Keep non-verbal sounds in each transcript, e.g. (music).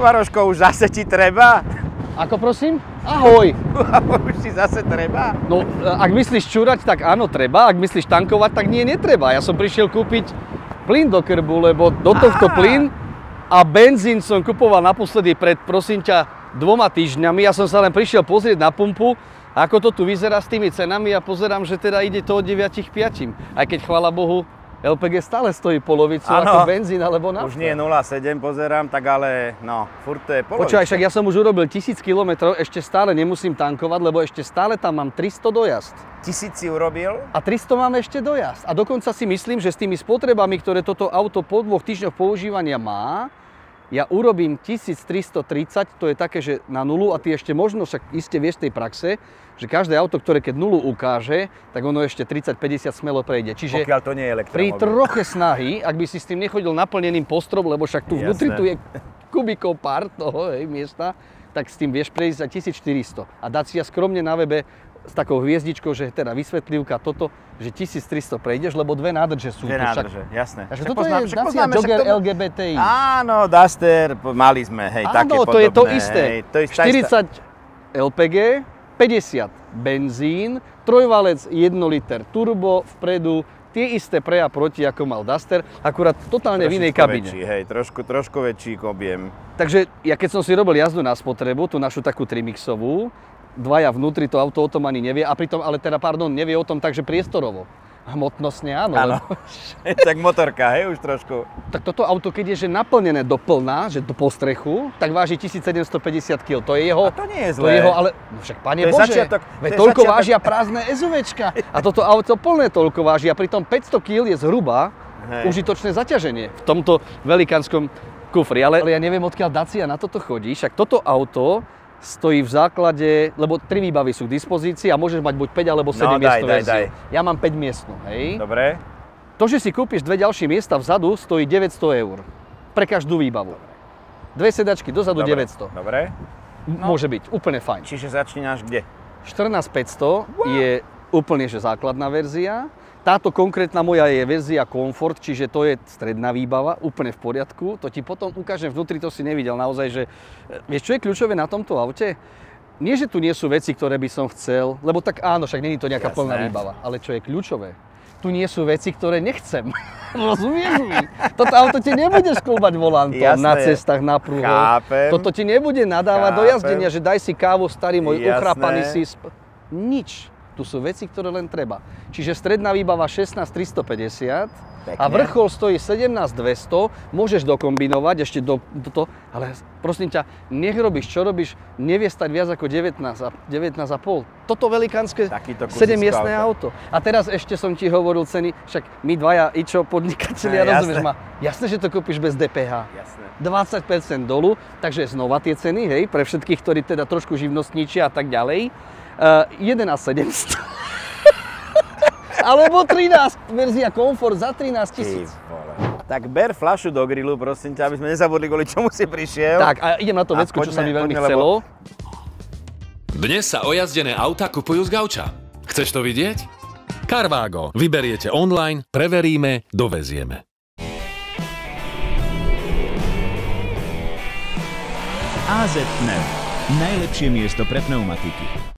Čo Maroško, už zase ti treba? Ako prosím? Ahoj. (laughs) už ti zase treba? No, ak myslíš čúrať, tak áno, treba. Ak myslíš tankovať, tak nie, netreba. Ja som prišiel kúpiť plyn do krbu, lebo do tohto plyn a benzín som kupoval naposledy pred, prosím ťa, dvoma týždňami. Ja som sa len prišiel pozrieť na pumpu, ako to tu vyzerá s tými cenami a pozerám, že teda ide to od 9 k 5. Aj keď, chvála Bohu, LPG stále stojí polovicu ano, ako benzín alebo nafta. Už nie 0,7 pozerám, tak ale no, furt to je polovica. Počúvaj, však ja som už urobil 1000 km, ešte stále nemusím tankovať, lebo ešte stále tam mám 300 dojazd. 1000 si urobil? A 300 mám ešte dojazd. A dokonca si myslím, že s tými spotrebami, ktoré toto auto po dvoch týždňoch používania má, ja urobím 1330, to je také, že na nulu a ty ešte možno, však iste vieš tej praxe, že každé auto, ktoré keď nulu ukáže, tak ono ešte 30-50 smelo prejde. Čiže Pokiaľ to nie je pri troche snahy, ak by si s tým nechodil naplneným postrom, lebo však tu vnútri tu je kubikov pár toho hej, miesta, tak s tým vieš prejsť za 1400. A dať si ja skromne na webe s takou hviezdičkou, že teda vysvetlivka toto, že 1300 prejdeš, lebo dve nádrže sú. Dve nádrže, však, jasné. Takže toto poznám, je Dacia Jogger tomu... LGBTI. Áno, Duster, mali sme, hej, Áno, také to podobné, je to isté. Hej, to je 40 LPG, 50 benzín, trojvalec 1 liter turbo, vpredu tie isté pre a proti, ako mal Duster, akurát totálne v inej kabine. Väčší, hej, trošku, trošku väčší objem. Takže ja keď som si robil jazdu na spotrebu, tú našu takú trimixovú, dvaja vnútri to auto o tom ani nevie, a pritom, ale teda, pardon, nevie o tom takže priestorovo. Hmotnostne áno. Áno, (laughs) tak motorka, hej, už trošku. Tak toto auto, keď je že naplnené do plná, že do postrechu, tak váži 1750 kg. To je jeho... A to nie je zlé. To je jeho, ale no však pane to Bože, začiatok, veď toľko začiatok. vážia prázdne SUVčka. A toto auto plné toľko váži a pritom 500 kg je zhruba hej. užitočné zaťaženie v tomto velikánskom kufri. Ale, ale ja neviem, odkiaľ Dacia na toto chodí. Však toto auto stojí v základe, lebo tri výbavy sú k dispozícii a môžeš mať buď 5 alebo 7 no, miestnú daj, verziu. Daj, daj. Ja mám 5 miestnú, hej? Dobre. To, že si kúpiš dve ďalšie miesta vzadu, stojí 900 eur. Pre každú výbavu. Dve sedačky dozadu Dobre. 900. Dobre. No. Môže byť, úplne fajn. Čiže začínaš kde? 14500 je úplne že základná verzia. Táto konkrétna moja je verzia Comfort, čiže to je stredná výbava, úplne v poriadku. To ti potom ukážem vnútri, to si nevidel naozaj, že... E, vieš, čo je kľúčové na tomto aute? Nie, že tu nie sú veci, ktoré by som chcel, lebo tak áno, však není to nejaká Jasné. plná výbava, ale čo je kľúčové? Tu nie sú veci, ktoré nechcem. (laughs) Rozumieš mi? Toto auto ti nebude sklúbať volantom Jasné. na cestách, na. Chápem. Toto ti nebude nadávať Chápem. do jazdenia, že daj si kávu, starý môj, Jasné. uchrapaný si. Sp- Nič. Tu sú veci, ktoré len treba. Čiže stredná výbava 16 350 Pekne. a vrchol stojí 17 200. Môžeš dokombinovať ešte do, do to, ale prosím ťa, nech robíš, čo robíš, nevie stať viac ako 19 a 19,5. Toto velikánske 7-miestné auto. A teraz ešte som ti hovoril ceny, však my dvaja, Ičo, podnikatelia, ja, rozumieš ma, jasné, že to kúpiš bez DPH. Jasné. 20% dolu, takže znova tie ceny, hej, pre všetkých, ktorí teda trošku živnostníčia a tak ďalej. Uh, 11 700. Alebo 13, verzia Comfort za 13 tisíc. Tak ber flašu do grillu, prosím ťa, aby sme nezabudli, kvôli čomu si prišiel. Tak, a idem na to vecku, čo sa mi veľmi chcelo. Dnes sa ojazdené auta kupujú z gauča. Chceš to vidieť? Carvágo. Vyberiete online, preveríme, dovezieme. AZPNEU. Najlepšie miesto pre pneumatiky.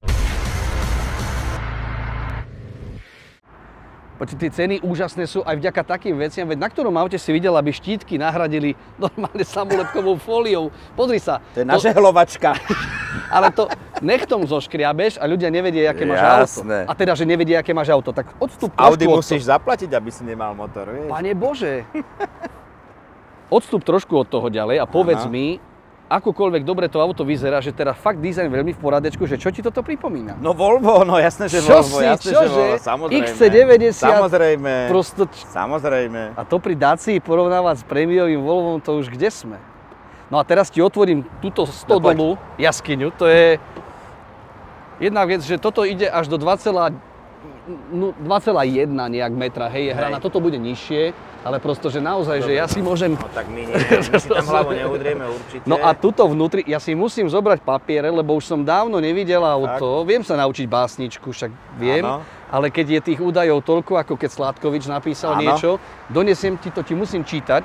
Poďte, tie ceny úžasné sú aj vďaka takým veciam, veď na ktorom aute si videl, aby štítky nahradili (laughs) normálne samolepkovou fóliou. Pozri sa. To je naša hlovačka. (laughs) Ale to nechtom zoškriabeš a ľudia nevedia, aké máš Jasné. auto. A teda, že nevedia, aké máš auto. Tak odstup Audi od musíš to. zaplatiť, aby si nemal motor, vieš. Pane Bože. Odstup trošku od toho ďalej a povedz Aha. mi, akokoľvek dobre to auto vyzerá, že teda fakt dizajn veľmi v poradečku, že čo ti toto pripomína? No Volvo, no jasné, že čo Volvo, si, jasné, čo, že Volvo, samozrejme. XC90. Samozrejme. Prosto... Samozrejme. A to pri Dacii porovnávať s prémiovým Volvom, to už kde sme? No a teraz ti otvorím túto 100 no, dolu jaskyňu, to je jedna vec, že toto ide až do 2,1 no, nejak metra, hej, je hraná, toto bude nižšie, ale prosto, že naozaj, Dobre. že ja si môžem... No tak my, nie, my si tam (laughs) hlavu neudrieme určite. No a tuto vnútri, ja si musím zobrať papiere, lebo už som dávno nevidel auto. Tak. Viem sa naučiť básničku, však viem. Áno. Ale keď je tých údajov toľko, ako keď Sládkovič napísal Áno. niečo, donesiem ti to, ti musím čítať.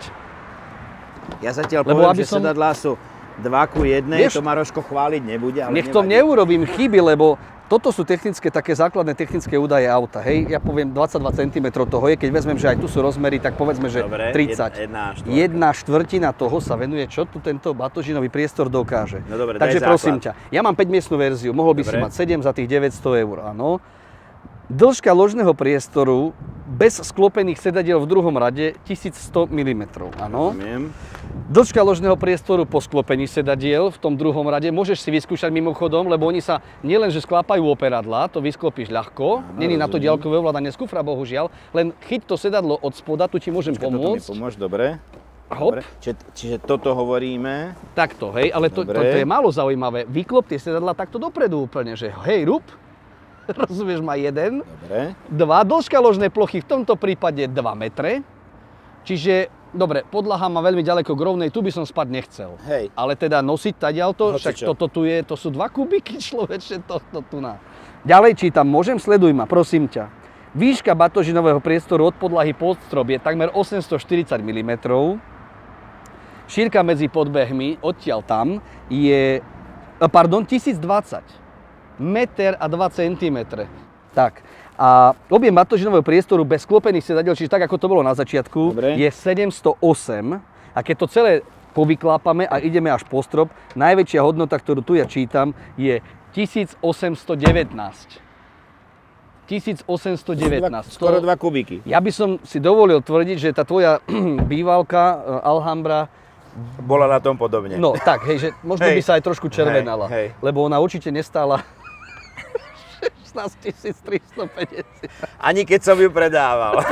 Ja zatiaľ lebo poviem, aby že som... sedadlá sú 2 ku 1, Vieš- to Maroško chváliť nebude, ale Nech to nevadí. neurobím chyby, lebo toto sú technické, také základné technické údaje auta. Hej, ja poviem 22 cm toho je, keď vezmem, že aj tu sú rozmery, tak povedzme, že Dobre, 30. jedna- jedna. Jedna štvrtina toho sa venuje, čo tu tento batožinový priestor dokáže. No dobre, Takže prosím ťa, ja mám 5 miestnú verziu, mohol by si Dobre. mať 7 za tých 900 eur, áno. Dĺžka ložného priestoru bez sklopených sedadiel v druhom rade 1100 mm, áno. Dĺžka ložného priestoru po sklopení sedadiel v tom druhom rade môžeš si vyskúšať mimochodom, lebo oni sa nielenže sklápajú operadla, to vysklopíš ľahko, není na to diaľkové ovládanie z kufra, bohužiaľ, len chyť to sedadlo od spoda, tu ti môžem Toto mi pomôcť. pomôž, dobre. Hop, dobre. Čiže, čiže toto hovoríme. takto, hej, ale to, to, to je málo zaujímavé. Vyklop tie sedadla takto dopredu úplne, že hej, rúb, (laughs) rozumieš ma jeden, Dobre. Dva, dĺžka ložnej plochy v tomto prípade 2 metre. Čiže, dobre, podlaha má veľmi ďaleko k rovnej, tu by som spať nechcel. Hej. Ale teda nosiť taďalto, Hoci však čo. toto tu je, to sú 2 kubiky (laughs) človeče, toto tu na. Ďalej čítam, môžem, sleduj ma, prosím ťa. Výška batožinového priestoru od podlahy pod strop je takmer 840 mm. Šírka medzi podbehmi, odtiaľ tam, je, pardon, 1020 meter a 2 cm. Tak. A objem batožinového priestoru bez sklopených sedadiel, čiže tak, ako to bolo na začiatku, Dobre. je 708. A keď to celé povyklápame a ideme až po strop, najväčšia hodnota, ktorú tu ja čítam, je 1819. 1819. Skoro To- 2 kubiky. Ja by som si dovolil tvrdiť, že tá tvoja (clears throat) bývalka eh, Alhambra Bola na tom podobne. No tak, hej, že možno Hej. by sa aj trošku červenala, Hej, hej. lebo ona určite nestála 16 350. Ani keď som ju predával.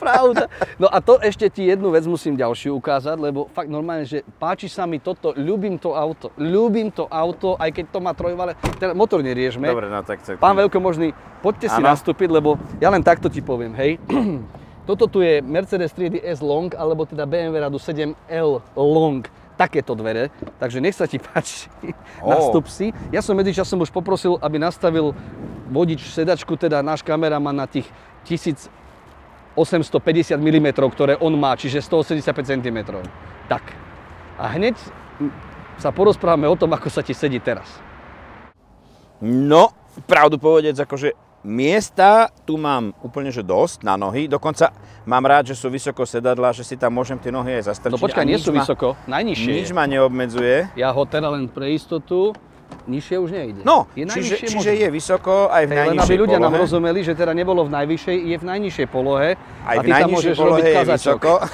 Pravda. No a to ešte ti jednu vec musím ďalšiu ukázať, lebo fakt normálne, že páči sa mi toto, ľúbim to auto, ľúbim to auto, aj keď to má trojvale, teda motor neriešme. Dobre, no tak, tak. Pán veľkomožný, poďte si Áno. nastúpiť, lebo ja len takto ti poviem, hej. (clears throat) Toto tu je Mercedes triedy S Long, alebo teda BMW Radu 7L Long. Takéto dvere, takže nech sa ti páči, Ó. nastup si. Ja som medzičasom už poprosil, aby nastavil vodič sedačku, teda náš kameraman na tých 1850 mm, ktoré on má, čiže 185 cm. Tak. A hneď sa porozprávame o tom, ako sa ti sedí teraz. No, pravdu povedec, akože miesta tu mám úplne že dosť na nohy. Dokonca mám rád, že sú vysoko sedadla, že si tam môžem tie nohy aj zastrčiť. No počkaj, nie sú ma- vysoko, najnižšie Nič ma neobmedzuje. Ja ho teda len pre istotu, nižšie už nejde. No, je čiže, čiže možné. je vysoko aj v Hej, len aby najnižšej ľudia nám polohe. rozumeli, že teda nebolo v najvyššej, je v najnižšej polohe Aj a v najnižšej polohe je vysoko. (laughs)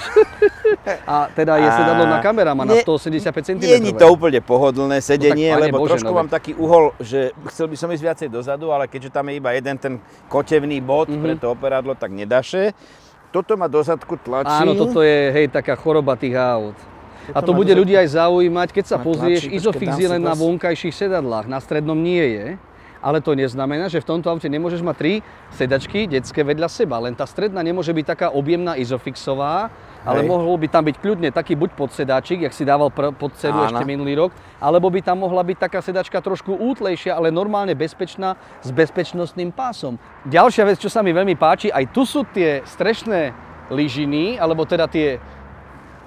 A teda je sedadlo na kameramana Nie- 185 cm. Nie je to úplne pohodlné sedenie, No tak, lebo Bože, trošku no mám taký uhol, že chcel by som ísť viacej dozadu, ale keďže tam je iba jeden ten kotevný bod Mhm. pre to operadlo, tak nedaše. Toto ma do zadku tlačí. Áno, toto je hej, taká choroba tých aut. A to bude ľudí aj zaujímať, keď sa pozrieš, Isofix je len na vonkajších sedadlách, na strednom nie je. Ale to neznamená, že v tomto aute nemôžeš mať tri sedačky detské vedľa seba. Len tá stredná nemôže byť taká objemná Isofixová, ale Hej. mohol by tam byť kľudne taký buď podsedáčik, jak si dával pr- pod cedu Áno. ešte minulý rok, alebo by tam mohla byť taká sedačka trošku útlejšia, ale normálne bezpečná s bezpečnostným pásom. Ďalšia vec, čo sa mi veľmi páči, aj tu sú tie strešné lyžiny, alebo teda tie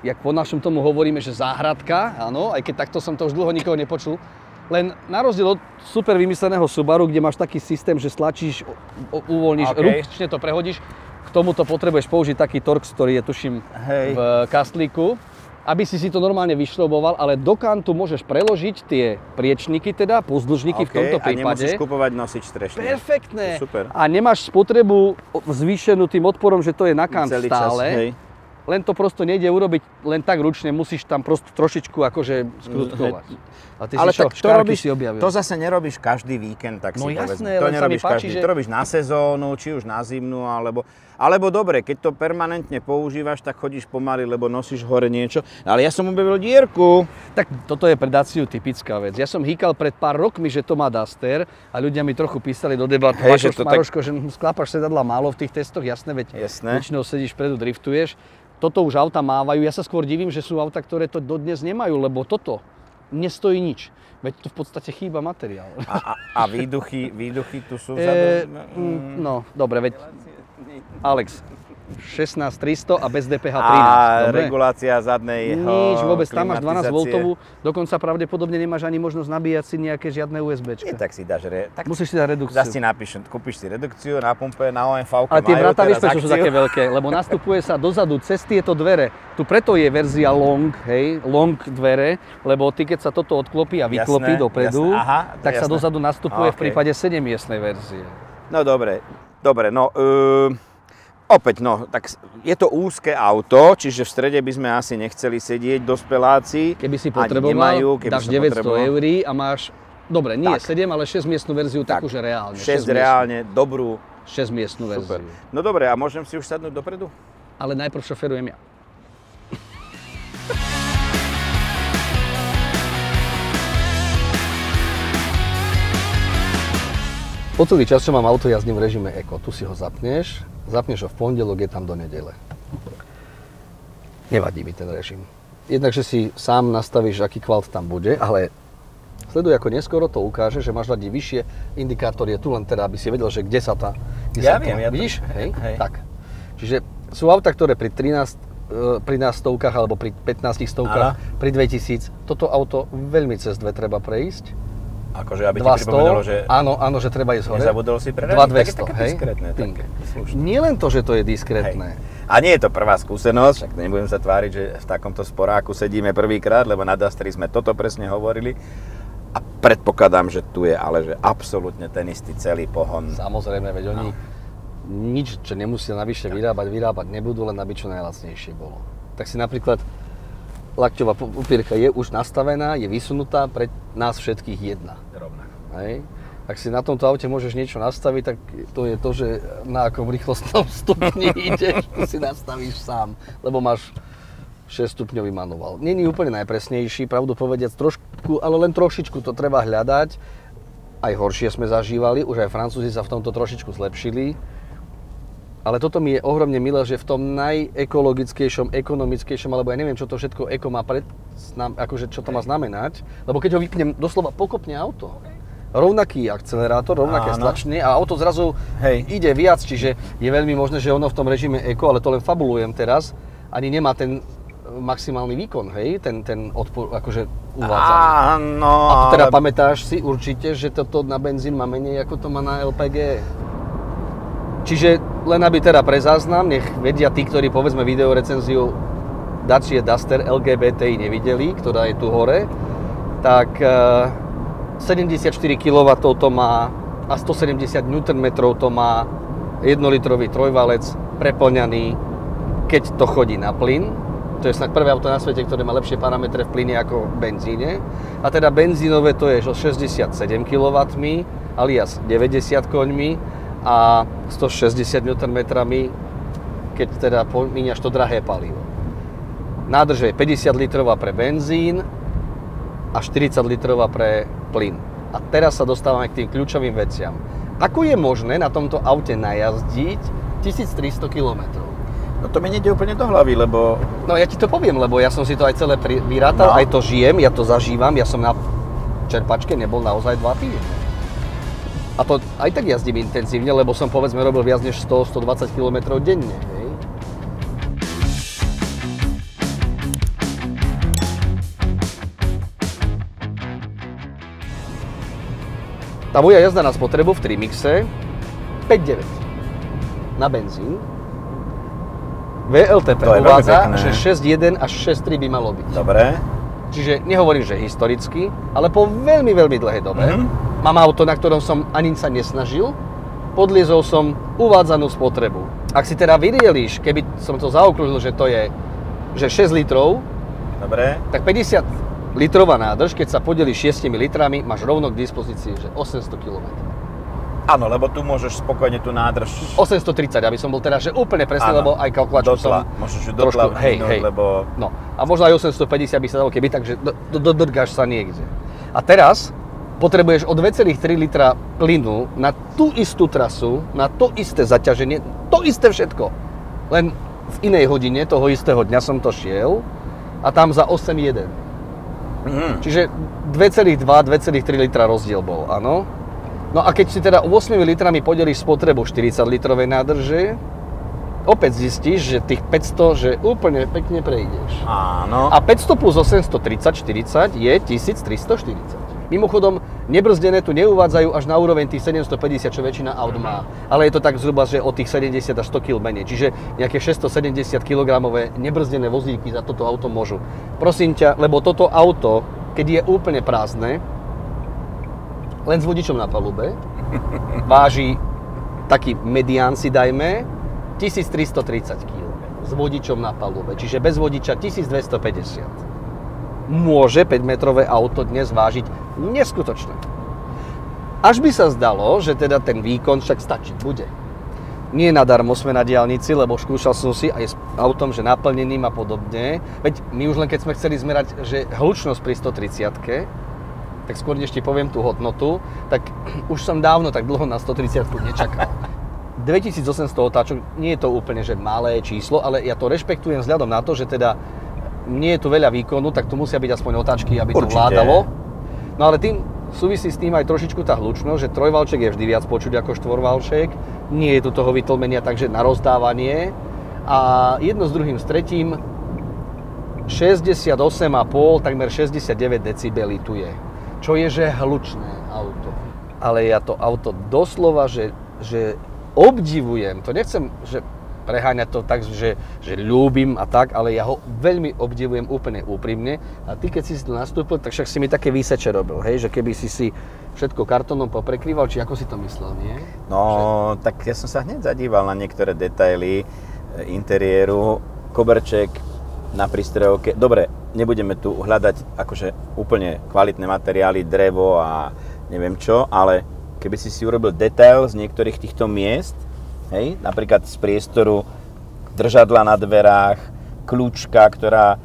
jak po našom tomu hovoríme, že záhradka, áno, aj keď takto som to už dlho nikoho nepočul. Len na rozdiel od super vymysleného Subaru, kde máš taký systém, že stlačíš, uvoľníš, OK. ručne to prehodíš, k tomuto potrebuješ použiť taký Torx, ktorý je tuším Hej. v kastlíku, aby si si to normálne vyšroboval, ale do kantu môžeš preložiť tie priečníky, teda pozdĺžníky v OK, tomto a prípade. nemusíš kupovať nosič strešný. Perfektné. Super. A nemáš spotrebu zvýšenú tým odporom, že to je na kant Celý stále. čas, hej. Len to prosto nejde urobiť len tak ručne, musíš tam prosto trošičku akože skrutkovať. A ty Ale si čo, tak to robíš, si objavil. to zase nerobíš každý víkend, tak No si jasné, povedzme. To len sa mi nerobíš páči, každý, že- to robíš na sezónu, či už na zimnú, alebo, alebo dobre, keď to permanentne používaš, tak chodíš pomaly, lebo nosíš hore niečo. Ale ja som objavil dierku. Tak toto je pre Daciu typická vec. Ja som hýkal pred pár rokmi, že to má Duster a ľudia mi trochu písali do debat, Hej, že to tak- Maroško, že sklápaš sedadla málo v tých testoch, jasné, veď Jasné. väčšinou sedíš predu, driftuješ. Toto už auta mávajú, ja sa skôr divím, že sú auta, ktoré to dodnes nemajú, lebo toto nestojí nič. Veď tu v podstate chýba materiál. A, a, a výduchy, výduchy tu sú (laughs) E, vzadu. mm, no, dobre, veď... Alex, 16300 a bez DPH 13. A dobre? regulácia zadnej Nič, vôbec, tam máš 12 klimatizácie. V, dokonca pravdepodobne nemáš ani možnosť nabíjať si nejaké žiadne USB. Nie, tak si dáš, re... tak Musíš si dať redukciu. zase si napíšem, kúpiš si redukciu na pumpe, na OMV Ale tie vieš prečo sú také veľké? Lebo nastupuje sa dozadu cez tieto dvere. Tu preto je verzia long, hej, long dvere, lebo ty keď sa toto odklopí a vyklopí Jasné, dopredu, jasné. Aha, tak je sa jasné. dozadu nastupuje v OK. prípade 7 miestnej verzie. No dobre, dobre, no uh, opäť, no, tak je to úzke auto, čiže v strede by sme asi nechceli sedieť dospeláci. Keby si potreboval, nemajú, keby dáš som 900 potreboval. eur a máš, dobre, nie Tak. 7, ale 6 miestnú verziu, Tak, takú, že reálne. 6 reálne, dobrú, 6 miestnú super. verziu. No dobre, a môžem si už sadnúť dopredu? Ale najprv šoferujem ja. Po celý čas, čo mám auto, jazdím v režime Eco. Tu si ho zapneš, zapneš ho v pondelok, je tam do nedele. Nevadí mi ten režim. Jednak, že si sám nastavíš, aký kvalt tam bude, ale sleduj, ako neskoro to ukáže, že máš radi vyššie. Indikátor je tu len teda, aby si vedel, že kde sa tá... Kde Ja sa viem, tá, ja to- Vidíš? Hej? hej. Tak. Čiže sú auta, ktoré pri 13 e, pri nás stovkách alebo pri 15 stovkách, pri 2000, toto auto veľmi cez dve treba prejsť. Akože, aby ti pripomenulo, 200, že áno, áno, že treba ísť hore. nezabudol si preradiť. 2200, Také, také hej? diskrétne, Ping. také. Nie len to, že to je Hej. diskrétne. A nie je to prvá skúsenosť, však nebudem sa tváriť, že v takomto sporáku sedíme prvýkrát, lebo na Dastri sme toto presne hovorili. A predpokladám, že tu je ale že absolútne ten istý celý pohon. Samozrejme, veď No. oni nič, čo nemusia navyše vyrábať, vyrábať nebudú, len aby čo najlacnejšie bolo. Tak si napríklad lakťová upierka je už nastavená, je vysunutá pre nás všetkých jedna. Hej. Ak si na tomto aute môžeš niečo nastaviť, tak to je to, že na akom rýchlostnom (laughs) stupni ideš, to si nastavíš sám, lebo máš 6 stupňový manuál. Není úplne najpresnejší, pravdu povediac trošku, ale len trošičku to treba hľadať. Aj horšie sme zažívali, už aj Francúzi sa v tomto trošičku zlepšili. Ale toto mi je ohromne milé, že v tom najekologickejšom, ekonomickejšom, alebo ja neviem, čo to všetko eko má pred, akože čo to má znamenať, lebo keď ho vypnem, doslova pokopne auto. Rovnaký akcelerátor, rovnaké stlačenie a auto zrazu Hej. ide viac, čiže je veľmi možné, že ono v tom režime eko, ale to len fabulujem teraz, ani nemá ten e, maximálny výkon, hej, ten, ten odpor, akože uvádzaný. Áno, A to teda ale- pamätáš si určite, že toto na benzín má menej, ako to má na LPG. Čiže len aby teda pre záznam, nech vedia tí, ktorí povedzme videorecenziu Dacia Duster LGBTI nevideli, ktorá je tu hore, tak eh, 74 kW to má a 170 Nm to má 1-litrový trojvalec preplňaný, keď to chodí na plyn. To je snad prvé auto na svete, ktoré má lepšie parametre v plyne ako v benzíne. A teda benzínové to je so 67 kW, alias 90 koňmi a 160 Nm, keď teda pomíňaš to drahé palivo. Nádrž je 50 litrová pre benzín a 40 litrová pre plyn. A teraz sa dostávame k tým kľúčovým veciam. Ako je možné na tomto aute najazdiť 1300 km? No to mi nejde úplne do hlavy, lebo No ja ti to poviem, lebo ja som si to aj celé vyrátal, No. aj to žijem, ja to zažívam, ja som na čerpačke nebol naozaj 2 týždne. A to aj tak jazdím intenzívne, lebo som povedzme robil viac než 100-120 km denne. Hej. Tá moja jazda na spotrebu v Trimixe 5,9 na benzín. VLTP uvádza, že 6,1 až 6,3 by malo byť. dobre. Čiže nehovorím, že historicky, ale po veľmi, veľmi dlhej dobe. Mhm. Mám auto, na ktorom som ani sa nesnažil, podliezol som uvádzanú spotrebu. Ak si teda vyrieliš, keby som to zaokrúhlil, že to je že 6 litrov, Dobre. tak 50 litrová nádrž, keď sa podeli 6 litrami, máš rovno k dispozícii, že 800 km. Áno, lebo tu môžeš spokojne tú nádrž 830, aby som bol teda, že úplne presne, Áno. lebo aj kalkulačku dotla, som môžeš ju trošku, dotla hej, hej. lebo No a možno aj 850 by sa dalo keby, takže do, do, dodrgáš sa niekde. A teraz potrebuješ o 2,3 litra plynu na tú istú trasu, na to isté zaťaženie, to isté všetko. Len v inej hodine toho istého dňa som to šiel a tam za 8,1. Mhm. Čiže 2,2, 2,3 litra rozdiel bol, áno. No a keď si teda 8 litrami podelíš spotrebu 40 litrovej nádrže, opäť zistíš, že tých 500, že úplne pekne prejdeš. Áno. A 500 plus 830, 40 je 1340. Mimochodom, nebrzdené tu neuvádzajú až na úroveň tých 750, čo väčšina aut má. Ale je to tak zhruba, že o tých 70 až 100 kg menej. Čiže nejaké 670 kg nebrzdené vozíky za toto auto môžu. Prosím ťa, lebo toto auto, keď je úplne prázdne, len s vodičom na palube, váži taký medián si dajme, 1330 kg s vodičom na palube, čiže bez vodiča 1250 môže 5-metrové auto dnes vážiť neskutočné. Až by sa zdalo, že teda ten výkon však stačiť bude. Nie nadarmo sme na diálnici, lebo skúšal som si aj s autom, že naplneným a podobne. Veď my už len keď sme chceli zmerať, že hlučnosť pri 130 tak skôr než ti poviem tú hodnotu, tak (clears throat) už som dávno tak dlho na 130 nečakal. 2800 otáčok, nie je to úplne že malé číslo, ale ja to rešpektujem vzhľadom na to, že teda nie je tu veľa výkonu, tak tu musia byť aspoň otáčky, aby Určite. to vládalo. No ale tým súvisí s tým aj trošičku tá hlučnosť, že trojvalček je vždy viac počuť ako štvorvalček. Nie je tu toho vytlmenia, takže na rozdávanie. A jedno s druhým, s tretím 68,5, takmer 69 decibeli tu je. Čo je, že hlučné auto. Ale ja to auto doslova, že, že obdivujem. To nechcem, že preháňať to tak, že, že ľúbim a tak, ale ja ho veľmi obdivujem úplne úprimne. A ty, keď si tu nastúpil, tak však si mi také výseče robil, hej, že keby si si všetko kartónom poprekrýval, či ako si to myslel, nie? No, že... tak ja som sa hneď zadíval na niektoré detaily e, interiéru. Koberček na prístrojovke. Dobre, nebudeme tu hľadať akože úplne kvalitné materiály, drevo a neviem čo, ale keby si si urobil detail z niektorých týchto miest, Hej? Napríklad z priestoru držadla na dverách, kľúčka, ktorá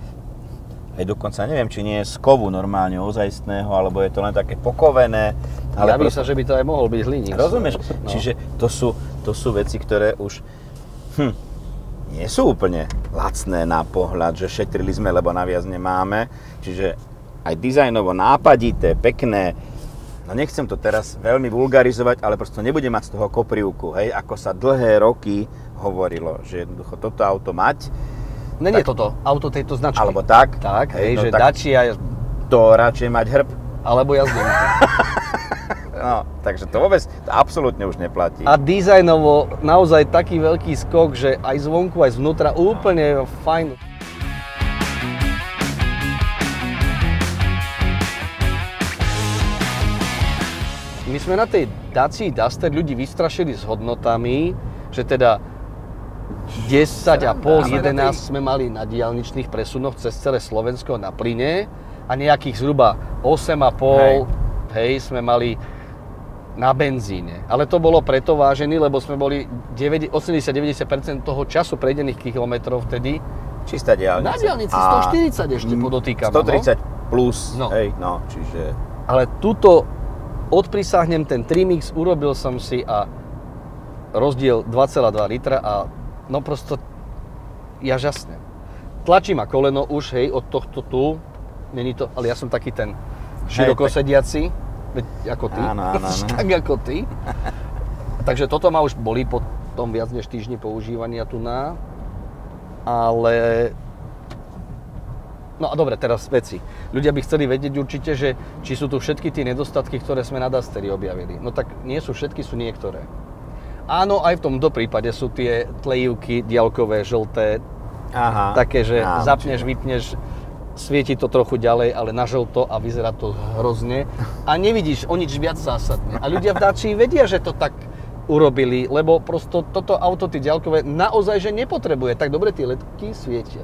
aj dokonca neviem, či nie je z kovu normálne ozajstného, alebo je to len také pokovené. Ale Javí proste... sa, že by to aj mohol byť hliník. Rozumieš? No. Čiže to sú, to sú veci, ktoré už hm, nie sú úplne lacné na pohľad, že šetrili sme, lebo naviac nemáme. Čiže aj dizajnovo nápadité, pekné, no nechcem to teraz veľmi vulgarizovať, ale prosto nebude mať z toho koprivku, hej, ako sa dlhé roky hovorilo, že jednoducho toto auto mať. Není tak, toto, auto tejto značky. Alebo tak. Tak, hej, no, že tak Dacia. To radšej mať hrb. Alebo jazdenku. (laughs) no, takže to vôbec to absolútne už neplatí. A dizajnovo naozaj taký veľký skok, že aj zvonku, aj zvnútra úplne fajn. my sme na tej Dacia Duster ľudí vystrašili s hodnotami, že teda 10 a pol, 11 sme mali na diálničných presunoch cez celé Slovensko na plyne a nejakých zhruba 8,5 hej. hej, sme mali na benzíne. Ale to bolo preto vážený, lebo sme boli 80-90% toho času prejdených kilometrov vtedy Čistá diálnica. Na diálnici 140 ešte podotýkam. 130 no? plus, no. hej, no, čiže... Ale túto odprisahnem ten trimix, urobil som si a rozdiel 2,2 litra a no prosto ja žasnem. Tlačí ma koleno už, hej, od tohto tu, není to, ale ja som taký ten široko sediaci, ako ty, áno, áno, (laughs) áno. tak ako ty. Takže toto ma už boli po tom viac než týždni používania tu na, ale No a dobre, teraz veci. Ľudia by chceli vedieť určite, že či sú tu všetky tie nedostatky, ktoré sme na Dusteri objavili. No tak nie sú všetky, sú niektoré. Áno, aj v tomto prípade sú tie tlejivky diaľkové, žlté, Aha, také, že áno, zapneš, či... vypneš, svieti to trochu ďalej, ale na žlto a vyzerá to hrozne. A nevidíš o nič viac zásadne. A ľudia v Dačii vedia, že to tak urobili, lebo prosto toto auto, tie ďalkové, naozaj, že nepotrebuje. Tak dobre tie ledky svietia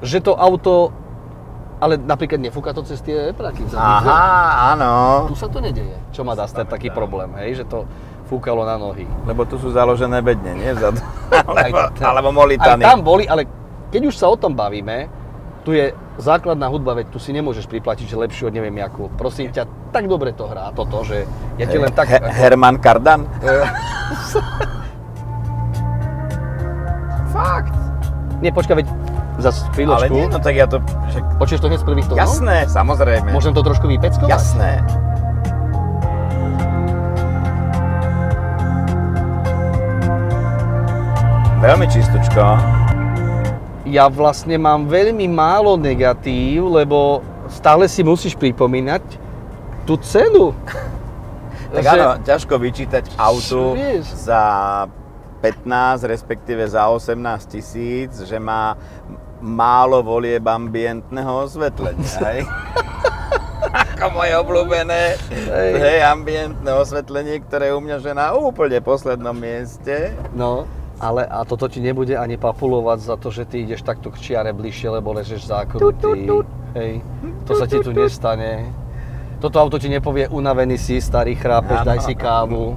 že to auto ale napríklad nefúka to cez tie praky. Aha, áno. Tu sa to nedeje. Čo má Duster taký problém, hej, že to fúkalo na nohy. Lebo tu sú založené bedne, nie vzadu. (laughs) alebo, aj, alebo molitany. Aj tam boli, ale keď už sa o tom bavíme, tu je základná hudba, veď tu si nemôžeš priplatiť, že lepšiu od neviem jakú. Prosím ťa, tak dobre to hrá toto, že ja ti len tak... He, Herman Kardan? (laughs) Fakt. Nie, počkaj, veď za chvíľočku. Ale nie, no tak ja to... Že... Počuješ to hneď z prvých tónov? Jasné, samozrejme. Môžem to trošku vypeckovať? Jasné. Veľmi čistúčko. Ja vlastne mám veľmi málo negatív, lebo stále si musíš pripomínať tú cenu. (laughs) Tak že... áno, ťažko vyčítať autu za 15, respektíve za 18 tisíc, že má málo volieb ambientného osvetlenia, (laughs) hej? Ako moje obľúbené, hej. hej, ambientné osvetlenie, ktoré je u mňa že na úplne poslednom mieste. No, ale a toto ti nebude ani papulovať za to, že ty ideš takto k čiare bližšie, lebo ležeš zákrutý. Hej, to sa ti tu nestane. Toto auto ti nepovie, unavený si, starý chrápeš, daj si kávu,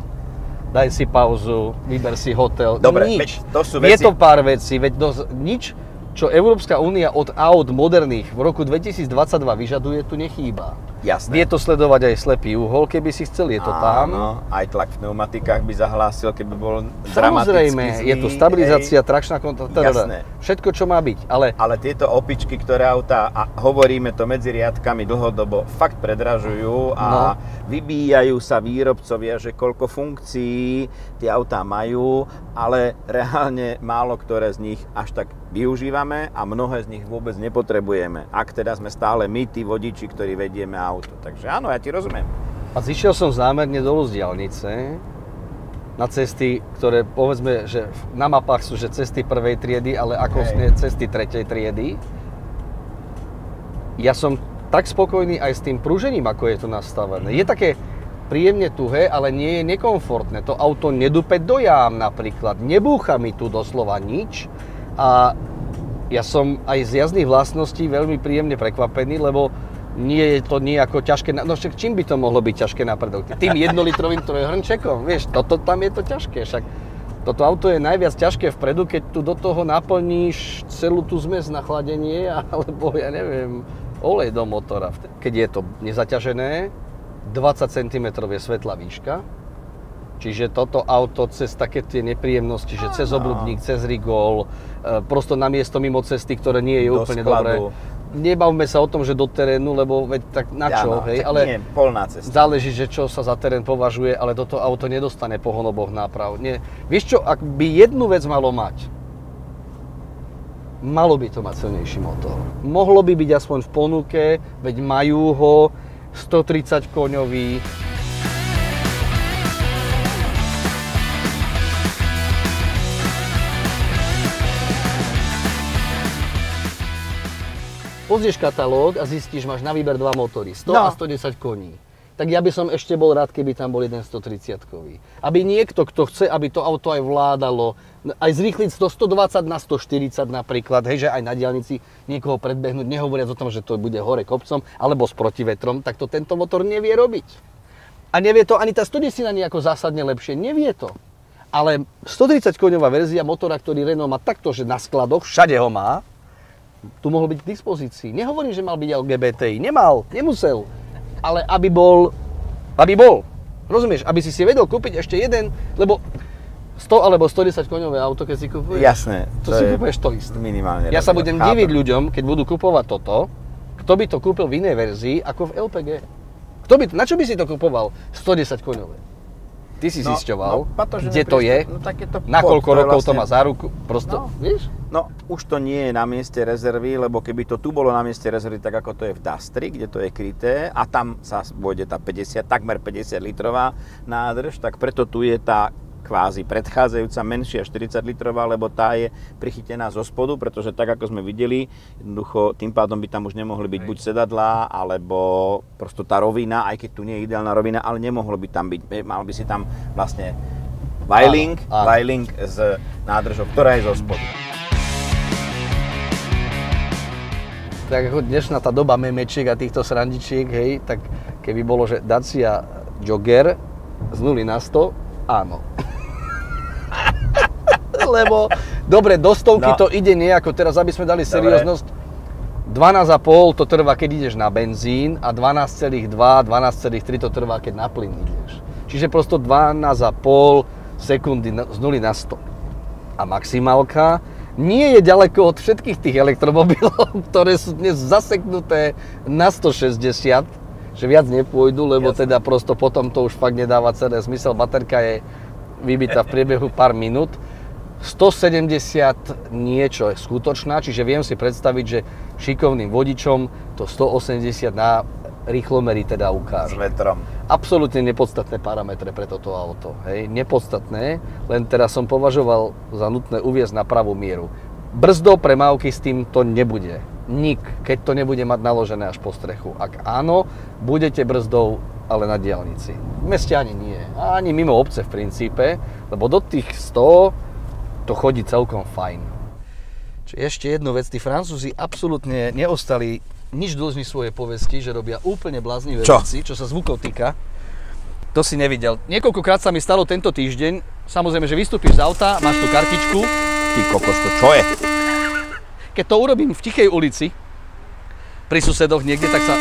daj si pauzu, vyber si hotel. Dobre, nič. to sú veci... Je to pár vecí, veď do, nič, čo Európska únia od aut moderných v roku 2022 vyžaduje, tu nechýba. Jasné. Vie to sledovať aj slepý uhol, keby si chcel, je to tam. Áno, aj tlak v pneumatikách by zahlásil, keby bol Samozrejme, zlý, je to stabilizácia, hej. trakčná kontrola, Jasné. všetko, čo má byť. Ale... ale tieto opičky, ktoré auta, a hovoríme to medzi riadkami dlhodobo, fakt predražujú a no. vybíjajú sa výrobcovia, že koľko funkcií tie autá majú, ale reálne málo ktoré z nich až tak využívame a mnohé z nich vôbec nepotrebujeme. Ak teda sme stále my, tí vodiči, ktorí vedieme auto. Takže áno, ja ti rozumiem. A zišiel som zámerne dolu z diálnice na cesty, ktoré povedzme, že na mapách sú že cesty prvej triedy, ale ako hey. cesty tretej triedy. Ja som tak spokojný aj s tým prúžením, ako je to nastavené. Je také príjemne tuhé, ale nie je nekomfortné. To auto nedupe do jám napríklad. Nebúcha mi tu doslova nič. A ja som aj z jazdných vlastností veľmi príjemne prekvapený, lebo nie je to nejako ťažké, no však čím by to mohlo byť ťažké na predok? Tým jednolitrovým trojhrnčekom, vieš, toto tam je to ťažké, však toto auto je najviac ťažké vpredu, keď tu do toho naplníš celú tú zmes na chladenie, (laughs) alebo ja neviem, olej do motora. Keď je to nezaťažené, 20 cm je svetlá výška, čiže toto auto cez také tie nepríjemnosti, že cez oblúbnik, cez rigol, e, prosto na miesto mimo cesty, ktoré nie je do úplne skladu. dobré nebavme sa o tom, že do terénu, lebo veď tak na čo, ja, hej, ale nie, polná cesta. záleží, že čo sa za terén považuje, ale toto auto nedostane pohonoboch náprav. Nie. Vieš čo, ak by jednu vec malo mať, malo by to mať silnejší motor. Mohlo by byť aspoň v ponuke, veď majú ho, 130 koňový, pozrieš katalóg a zistíš, máš na výber dva motory, 100 no. a 110 koní. Tak ja by som ešte bol rád, keby tam bol jeden 130-kový. Aby niekto, kto chce, aby to auto aj vládalo, aj zrýchliť 100, 120 na 140 napríklad, hej, že aj na diálnici niekoho predbehnúť, nehovoriac o tom, že to bude hore kopcom alebo s protivetrom, tak to tento motor nevie robiť. A nevie to ani tá 110 nejako zásadne lepšie, nevie to. Ale 130 koňová verzia motora, ktorý Renault má takto, že na skladoch, všade ho má, tu mohol byť k dispozícii. Nehovorím, že mal byť LGBTI. Nemal, nemusel. Ale aby bol, aby bol. Rozumieš? Aby si si vedel kúpiť ešte jeden, lebo 100 alebo 110 koňové auto, keď si kúpuješ. Jasné. To, to si kúpuješ to isté. Minimálne. Ja sa budem diviť ľuďom, keď budú kupovať toto, kto by to kúpil v inej verzii ako v LPG. Kto by, na čo by si to kupoval? 110 koňové. Ty si no, zisťoval, no, kde to je, no, to na koľko to rokov vlastne... to má záruku, prosto, no, vieš? No, už to nie je na mieste rezervy, lebo keby to tu bolo na mieste rezervy, tak ako to je v Dastri, kde to je kryté, a tam sa pôjde tá 50, takmer 50 litrová nádrž, tak preto tu je tá kvázi predchádzajúca menšia 40 litrová, lebo tá je prichytená zo spodu, pretože tak ako sme videli, jednoducho tým pádom by tam už nemohli byť Hej. buď sedadlá, alebo prosto tá rovina, aj keď tu nie je ideálna rovina, ale nemohlo by tam byť, mal by si tam vlastne Vajling, Vajling s nádržou, ktorá je zo spodu. Tak ako dnešná tá doba memečiek a týchto srandičiek, hej, tak keby bolo, že Dacia Jogger z 0 na 100, áno lebo dobre, do stovky no. to ide nejako, teraz aby sme dali serióznosť, 12,5 to trvá, keď ideš na benzín a 12,2, 12,3 to trvá, keď na plyn ideš. Čiže prosto 12,5 sekundy z 0 na 100. A maximálka nie je ďaleko od všetkých tých elektromobilov, (laughs) ktoré sú dnes zaseknuté na 160, že viac nepôjdu, lebo Jasne. teda prosto potom to už fakt nedáva celé zmysel. Baterka je vybitá v priebehu pár minút 170 niečo je skutočná, čiže viem si predstaviť, že šikovným vodičom to 180 na rýchlomery teda ukáže. S vetrom. Absolútne nepodstatné parametre pre toto auto. Hej, nepodstatné, len teraz som považoval za nutné uviezť na pravú mieru. Brzdou premávky s tým to nebude. Nik, keď to nebude mať naložené až po strechu. Ak áno, budete brzdou, ale na diálnici. V meste ani nie. Ani mimo obce v princípe, lebo do tých 100 to chodí celkom fajn. Čiže ešte jednu vec, tí Francúzi absolútne neostali nič dlžní svoje povesti, že robia úplne bláznivé Čo? veci, čo sa zvukov týka. To si nevidel. Niekoľkokrát sa mi stalo tento týždeň, samozrejme, že vystúpiš z auta, máš tú kartičku, Ty kokos, to čo je? keď to urobím v tichej ulici, pri susedoch niekde, tak sa...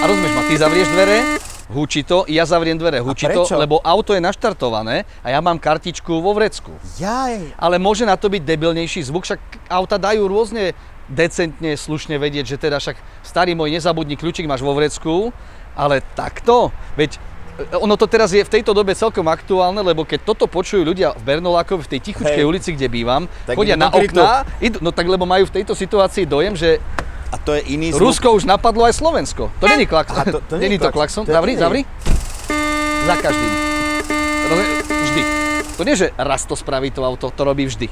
A rozumieš ma, ty zavrieš dvere, hučí to, ja zavriem dvere, hučí to, lebo auto je naštartované a ja mám kartičku vo vrecku. Jaj. Ale môže na to byť debilnejší zvuk, však auta dajú rôzne decentne, slušne vedieť, že teda však starý môj nezabudni kľúčik máš vo vrecku, ale takto, veď e, ono to teraz je v tejto dobe celkom aktuálne, lebo keď toto počujú ľudia v Bernolákovi, v tej tichučkej Hej. ulici, kde bývam, Tak chodia na okná, idú, no tak lebo majú v tejto situácii dojem, že A to je iný zvuk. Rusko už napadlo aj Slovensko. To není klakson. Aha, to- to není to je Zavri, zavri. Za každým. Vždy. To nie, že raz to spraví to auto, to robí vždy.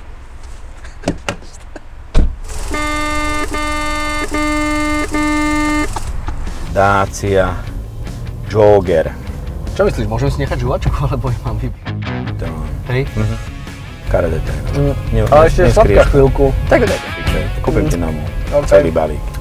Dacia Jogger. Čo myslíš, môžem si nechať žuvačku, (laughs) alebo ju mám To Hej. karedete. Ale ešte sladká chvíľku. Tak daj to piče. Kúpim ti novú. Ok. Celý balík.